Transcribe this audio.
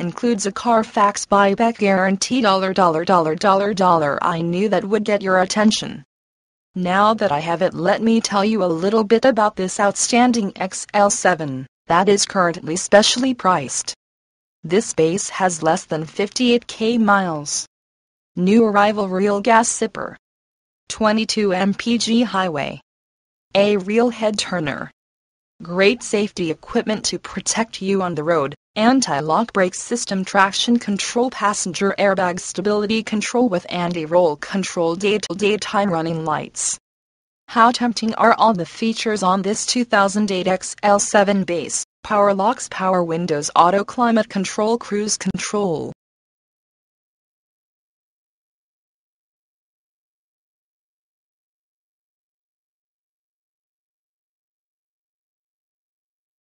Includes a Carfax buyback guarantee dollar dollar dollar dollar dollar I knew that would get your attention. Now that I have it let me tell you a little bit about this outstanding XL7 that is currently specially priced. This base has less than 58k miles. New arrival real gas sipper. 22 mpg highway. A real head turner. Great safety equipment to protect you on the road. Anti-lock brake system traction control passenger airbag stability control with anti-roll control daytime running lights. How tempting are all the features on this 2008 XL7 base? Power locks, power windows, auto climate control, cruise control,